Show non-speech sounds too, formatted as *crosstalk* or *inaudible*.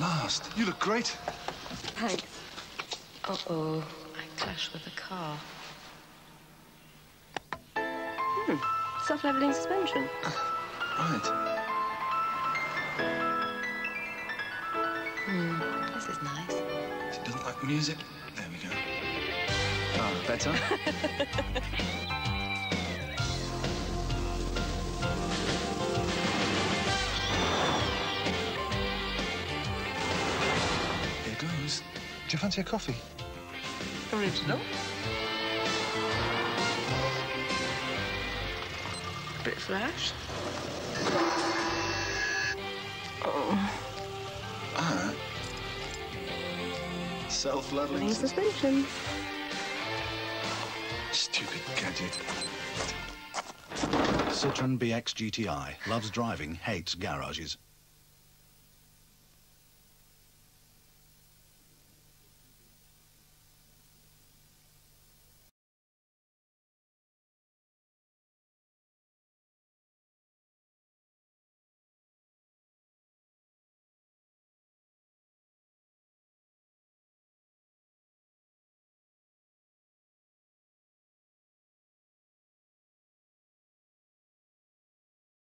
last. You look great. Thanks. Uh-oh. I clashed with a car. Hmm. Self-leveling suspension. *laughs* Right. Hmm. This is nice. She doesn't like music. There we go. Ah, better. *laughs* Do you fancy a coffee? Original. A Bit flash. Oh. Ah. Self-leveling. Leveling suspension. Stupid gadget. Citroen BX GTI loves driving, hates garages.